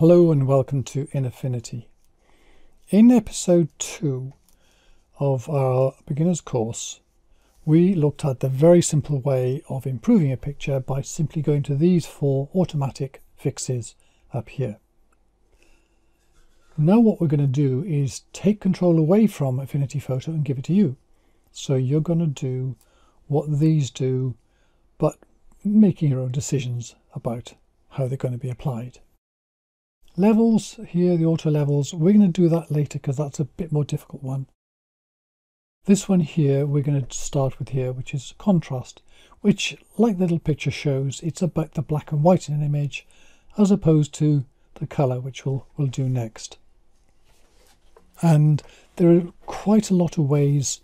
Hello and welcome to InAffinity. In episode 2 of our beginner's course, we looked at the very simple way of improving a picture by simply going to these four automatic fixes up here. Now what we're going to do is take control away from Affinity Photo and give it to you. So you're going to do what these do, but making your own decisions about how they're going to be applied. Levels here, the auto levels, we're going to do that later because that's a bit more difficult one. This one here, we're going to start with here, which is contrast, which, like the little picture shows, it's about the black and white in an image, as opposed to the colour, which we'll, we'll do next. And there are quite a lot of ways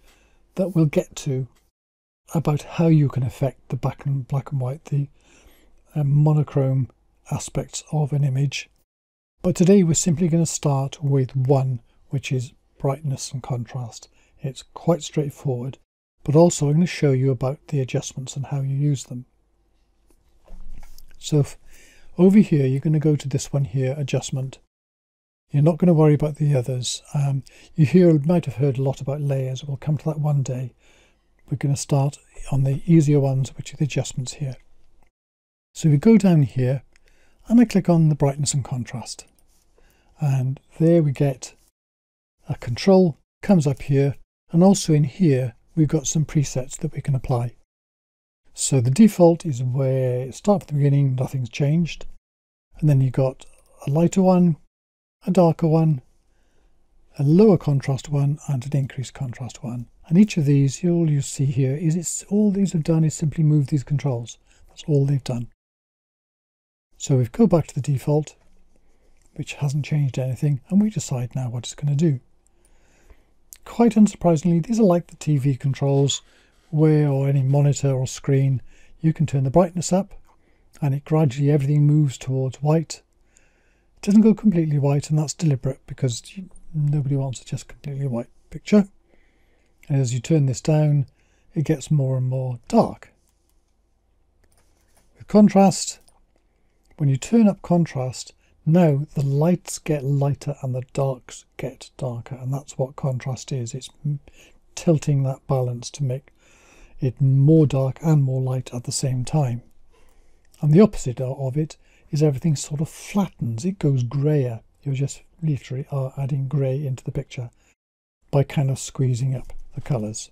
that we'll get to about how you can affect the black and black and white, the uh, monochrome aspects of an image but today we're simply going to start with one, which is brightness and contrast. It's quite straightforward, but also I'm going to show you about the adjustments and how you use them. So over here, you're going to go to this one here, adjustment. You're not going to worry about the others. Um, you hear, might have heard a lot about layers. We'll come to that one day. We're going to start on the easier ones, which are the adjustments here. So we go down here and I click on the brightness and contrast and there we get a control comes up here and also in here we've got some presets that we can apply. So the default is where start at the beginning, nothing's changed. And then you've got a lighter one, a darker one, a lower contrast one and an increased contrast one. And each of these, all you see here is it's all these have done is simply move these controls. That's all they've done. So we go back to the default which hasn't changed anything, and we decide now what it's going to do. Quite unsurprisingly, these are like the TV controls, where or any monitor or screen, you can turn the brightness up, and it gradually everything moves towards white. It doesn't go completely white, and that's deliberate because nobody wants a just completely white picture. And as you turn this down, it gets more and more dark. With contrast, when you turn up contrast, now the lights get lighter and the darks get darker, and that's what contrast is. It's tilting that balance to make it more dark and more light at the same time. And the opposite of it is everything sort of flattens, it goes greyer. You just literally are adding grey into the picture by kind of squeezing up the colours.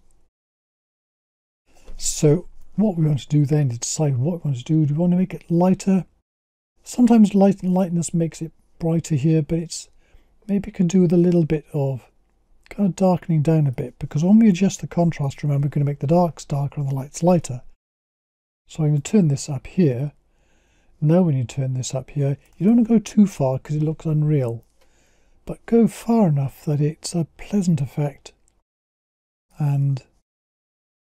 So what we want to do then is decide what we want to do. Do we want to make it lighter Sometimes light and lightness makes it brighter here, but it's maybe can do with a little bit of kind of darkening down a bit because when we adjust the contrast, remember, we're going to make the darks darker and the lights lighter. So I'm going to turn this up here. Now when you turn this up here, you don't want to go too far because it looks unreal, but go far enough that it's a pleasant effect. And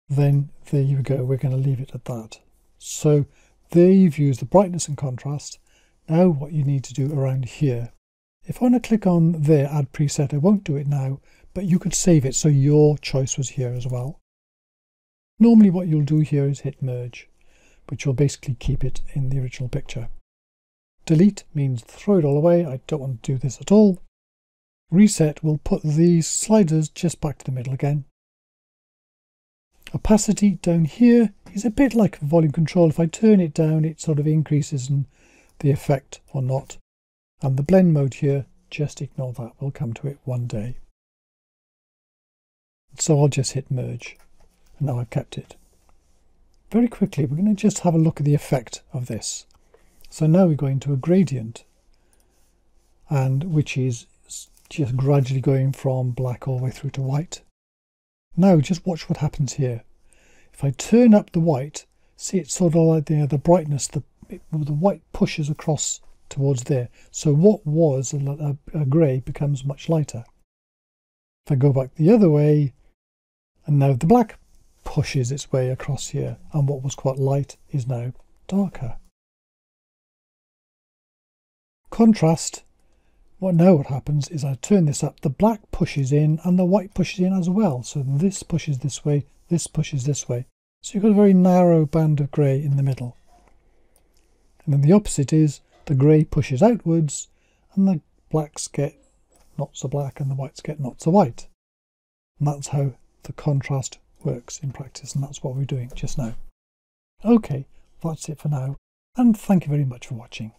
then there you go, we're going to leave it at that. So there you've used the brightness and contrast now what you need to do around here. If I want to click on there, add preset, I won't do it now, but you could save it so your choice was here as well. Normally what you'll do here is hit merge, which will basically keep it in the original picture. Delete means throw it all away, I don't want to do this at all. Reset will put these sliders just back to the middle again. Opacity down here is a bit like volume control. If I turn it down, it sort of increases and the effect or not. And the blend mode here, just ignore that. We'll come to it one day. So I'll just hit merge. And now I've kept it. Very quickly, we're going to just have a look at the effect of this. So now we're going to a gradient, and which is just gradually going from black all the way through to white. Now just watch what happens here. If I turn up the white, see it's sort of like the, uh, the brightness, the it, the white pushes across towards there. So what was a, a, a grey becomes much lighter. If I go back the other way, and now the black pushes its way across here, and what was quite light is now darker. Contrast, what now what happens is I turn this up, the black pushes in and the white pushes in as well. So this pushes this way, this pushes this way. So you've got a very narrow band of grey in the middle. And then the opposite is the grey pushes outwards and the blacks get not so black and the whites get not so white. And that's how the contrast works in practice, and that's what we're doing just now. Okay, that's it for now, and thank you very much for watching.